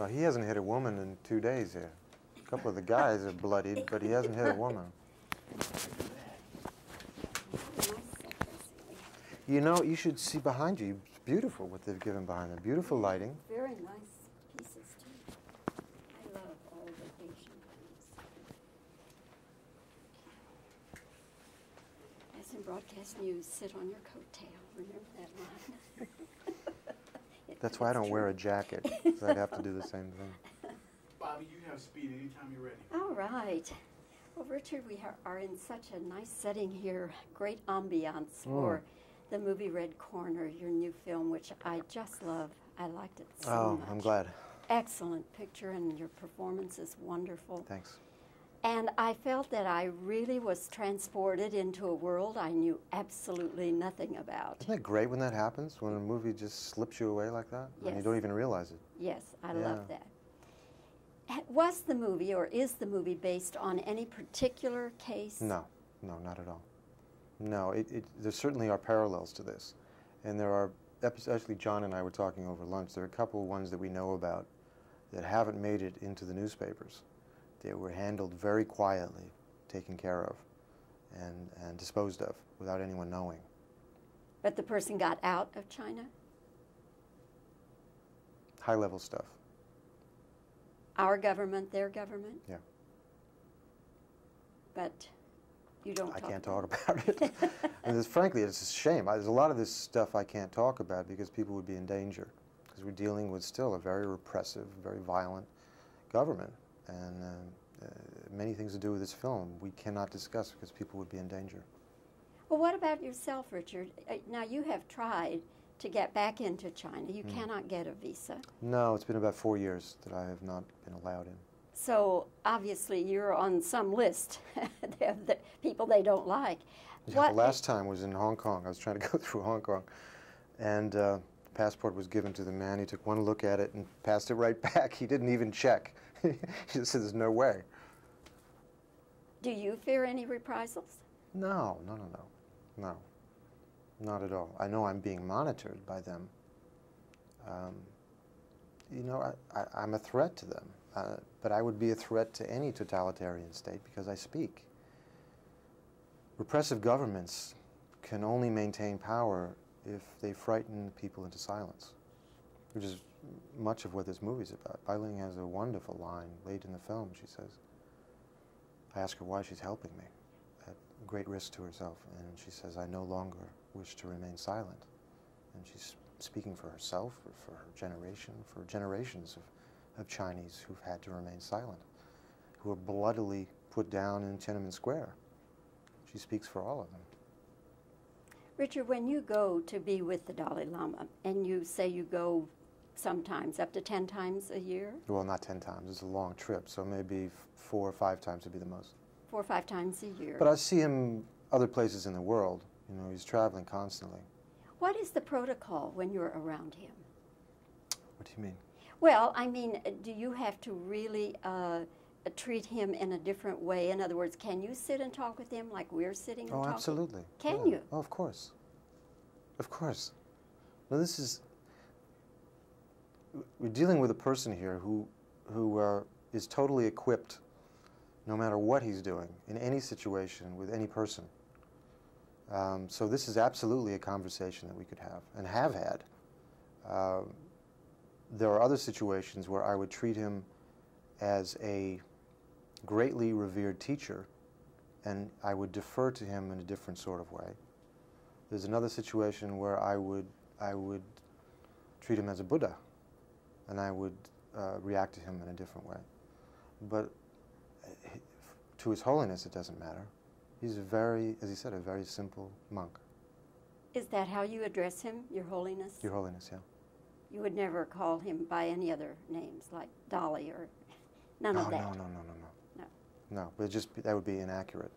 Well, he hasn't hit a woman in two days here. A couple of the guys are bloodied, but he hasn't hit a woman. You know, you should see behind you. It's beautiful what they've given behind them. Beautiful lighting. Very nice pieces. I love all. As in broadcast news, sit on your coattail. Remember that line? That's why I don't wear a jacket, 'cause I'd have to do the same thing. Bobbie, you have speed anytime you're ready. All right. Well, Richard, we are- are in such a nice setting here. Great ambiance mm. for the movie Red Corner, your new film, which I just love. I liked it so Oh, much. Oh, I'm glad. Excellent picture, and your performance is wonderful. Thanks. And I felt that I really was transported into a world I knew absolutely nothing about. Isn't it great when that happens? When a movie just slips you away like that? And you don't even realize it. Yes, I Yeah. love that. Was the movie or is the movie based on any particular case? No, no, not at all. No, it, it, there certainly are parallels to this. And there are, actually John and I were talking over lunch, there are a couple of ones that we know about that haven't made it into the newspapers. They were handled very quietly, taken care of, and, and disposed of without anyone knowing. But the person got out of China? High level stuff. Our government, their government? Yeah. But you don't I talk can't about talk about it. and it's, frankly, it's a shame. I, there's a lot of this stuff I can't talk about because people would be in danger. Because we're dealing with still a very repressive, very violent government. And uh, uh, many things to do with this film we cannot discuss because people would be in danger. Well, what about yourself, Richard? Uh, Now, you have tried to get back into China. You Hmm. cannot get a visa. No, it's been about four years that I have not been allowed in. So, obviously, you're on some list of the people they don't like. Yeah, the last time was in Hong Kong. I was trying to go through Hong Kong. And uh, the passport was given to the man. He took one look at it and passed it right back. He didn't even check. he just said, there's no way. Do you fear any reprisals? No, no, no, no, no, not at all. I know I'm being monitored by them. Um, you know, I, I'm a threat to them, uh, but I would be a threat to any totalitarian state because I speak. Repressive governments can only maintain power if they frighten people into silence, which is much of what this movie is about. Ling has a wonderful line late in the film. She says, I ask her why she's helping me at great risk to herself, and she says, I no longer wish to remain silent. And she's speaking for herself, or for her generation, for generations of, of Chinese who've had to remain silent, who were bloodily put down in Tiananmen Square. She speaks for all of them. Richard, when you go to be with the Dalai Lama and you say you go sometimes up to 10 times a year, Well, not 10 times, it's a long trip, so maybe f- four or five times would be the most. four or five times a year, But I see him other places in the world. You know, he's traveling constantly. what is the protocol when you're around him? What do you mean? Well, I mean, do you have to really uh, treat him in a different way? In other words, can you sit and talk with him like we're sitting and Oh, talking? absolutely. Can Yeah. you? Oh, of course. Of course. Now, this is. We're dealing with a person here who, who uh, is totally equipped, no matter what he's doing, in any situation with any person. Um, so this is absolutely a conversation that we could have and have had. Um there are other situations where I would treat him as a greatly revered teacher and I would defer to him in a different sort of way. There's another situation where I would, I would treat him as a Buddha, and I would uh, react to him in a different way. But to His Holiness, it doesn't matter. He's a very, as he said, a very simple monk. Is that how you address him, Your Holiness? Your Holiness, yeah. You would never call him by any other names like Dolly or none no, of that. no, no, no, no, no. But just that would be inaccurate.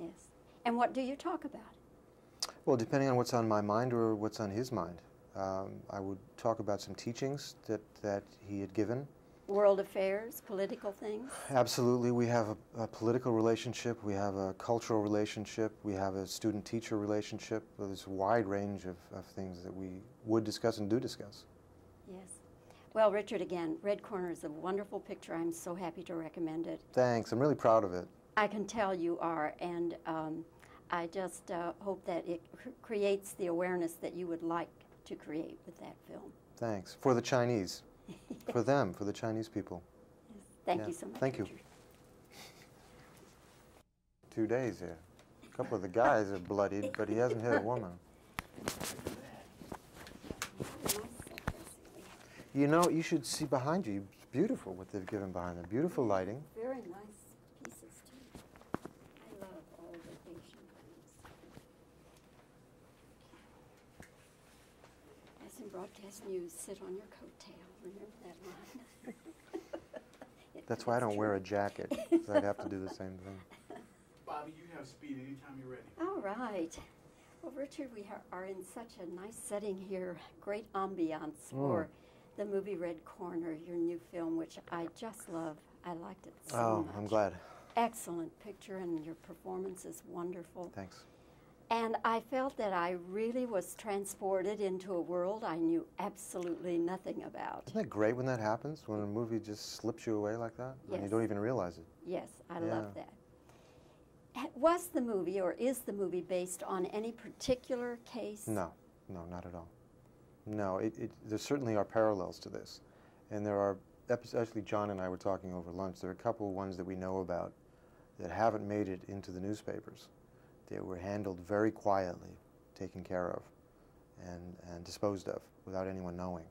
Yes. And what do you talk about? Well, depending on what's on my mind or what's on his mind, um, I would talk about some teachings that, that he had given. World affairs, political things? Absolutely, we have a, a political relationship, we have a cultural relationship, we have a student-teacher relationship. There's a wide range of, of things that we would discuss and do discuss. Yes. Well, Richard, again, Red Corner is a wonderful picture. I'm so happy to recommend it. Thanks. I'm really proud of it. I can tell you are, and um, I just uh, hope that it cr- creates the awareness that you would like to create with that film. Thanks. For the Chinese. for them, for the Chinese people. Thank Yeah. you so much. Thank you. Two days here. A couple of the guys are bloodied, but he hasn't hit a woman. Nice set dressing we have. You know, you should see behind you. It's beautiful what they've given behind them. Beautiful lighting. Very nice pieces too. I love all the Asian films. As in broadcast news, sit on your coattail. Remember that line? That's why I don't wear true. a jacket, 'cause I'd have to do the same thing. Bobbie, you have speed anytime you're ready. All right. Well, Richard, we are in such a nice setting here. Great ambiance Mm. for the movie Red Corner, your new film, which I just love. I liked it so oh, much. I'm glad. Excellent picture, and your performance is wonderful. Thanks. And I felt that I really was transported into a world I knew absolutely nothing about. Isn't that great when that happens? When a movie just slips you away like that? And you don't even realize it. Yes, I Yeah. love that. Eh, was the movie or is the movie based on any particular case? No, no, not at all. No, it, it, there certainly are parallels to this. And there are, actually, John and I were talking over lunch. There are a couple of ones that we know about that haven't made it into the newspapers. They were handled very quietly, taken care of, and, and disposed of without anyone knowing.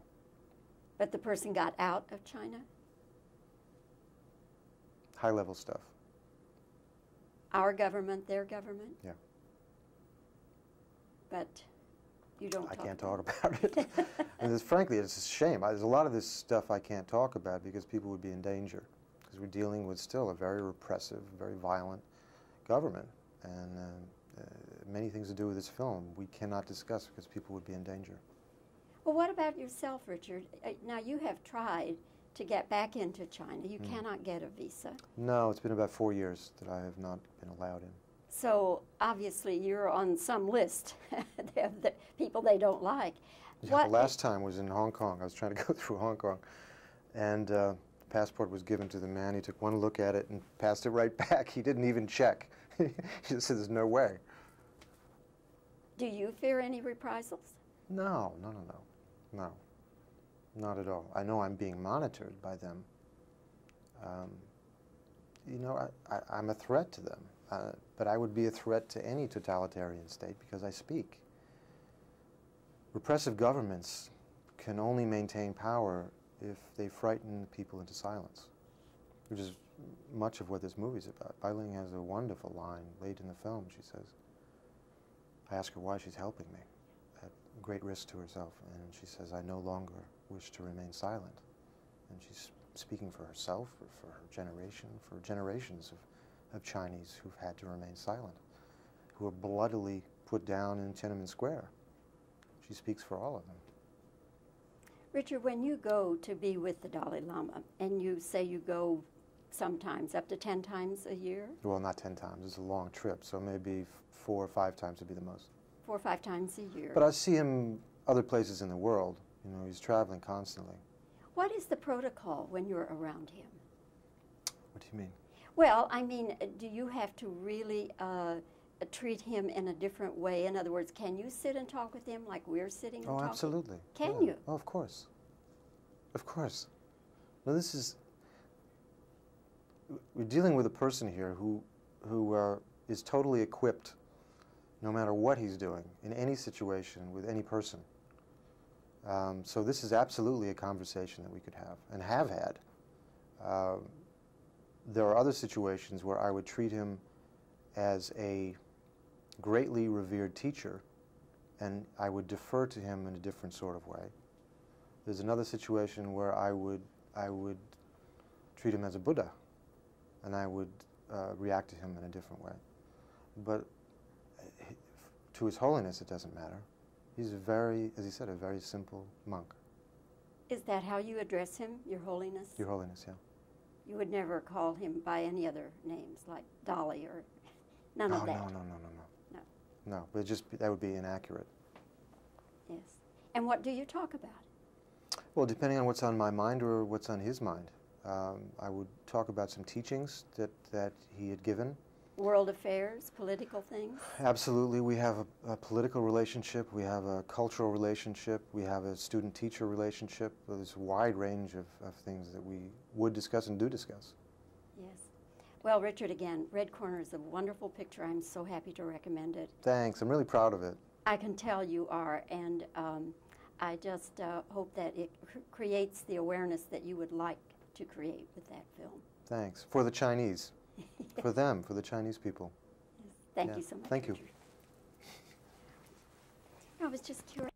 But the person got out of China? High level stuff. Our government, their government? Yeah. But you don't I can't talk about it. and it's, frankly, it's a shame. I, there's a lot of this stuff I can't talk about because people would be in danger. Because we're dealing with still a very repressive, very violent government. And uh, uh, many things to do with this film we cannot discuss because people would be in danger. Well, what about yourself, Richard? Uh, Now, you have tried to get back into China. You Mm. cannot get a visa. No, it's been about four years that I have not been allowed in. So, obviously, you're on some list of the people they don't like. Yeah, What- the last time was in Hong Kong. I was trying to go through Hong Kong. And uh, the passport was given to the man. He took one look at it and passed it right back. He didn't even check. he just said, there's no way. Do you fear any reprisals? No, no, no, no, no, not at all. I know I'm being monitored by them. Um, you know, I, I, I'm a threat to them, uh, but I would be a threat to any totalitarian state because I speak. Repressive governments can only maintain power if they frighten people into silence, which is much of what this movie's about. Bai Ling has a wonderful line late in the film. She says, I ask her why she's helping me at great risk to herself, and she says, I no longer wish to remain silent. And she's speaking for herself, or for her generation, for generations of, of Chinese who've had to remain silent, who were bloodily put down in Tiananmen Square. She speaks for all of them. Richard, when you go to be with the Dalai Lama, and you say you go sometimes up to 10 times a year, Well, not 10 times, it's a long trip, so maybe four or five times would be the most. four or five times a year, But I see him other places in the world. You know, he's traveling constantly. what is the protocol when you're around him? What do you mean? Well, I mean, uh, do you have to really uh, treat him in a different way? In other words, can you sit and talk with him like we're sitting and Oh, talking? absolutely. Can Yeah. you? Oh, of course. Of course. No, this is. We're dealing with a person here who, who uh, is totally equipped, no matter what he's doing, in any situation with any person. Um, so this is absolutely a conversation that we could have and have had. Um, there are other situations where I would treat him as a greatly revered teacher, and I would defer to him in a different sort of way. There's another situation where I would I would treat him as a Buddha, and I would uh, react to him in a different way. But to His Holiness, it doesn't matter. He's a very, as he said, a very simple monk. Is that how you address him, Your Holiness? Your Holiness, yeah. You would never call him by any other names like Dolly or none no, of that. no, no, no, no, no. No. No, but just that would be inaccurate. Yes. And what do you talk about? Well, depending on what's on my mind or what's on his mind. Um, I would talk about some teachings that, that he had given. World affairs, political things? Absolutely. We have a, a political relationship, we have a cultural relationship, we have a student teacher relationship. There's a wide range of, of things that we would discuss and do discuss. Yes. Well, Richard, again, Red Corner is a wonderful picture. I'm so happy to recommend it. Thanks. I'm really proud of it. I can tell you are, and um, I just uh, hope that it cr- creates the awareness that you would like to create with that film. Thanks. For the Chinese. For them, for the Chinese people. Thank Yeah. you so much. Thank you. I was just curious.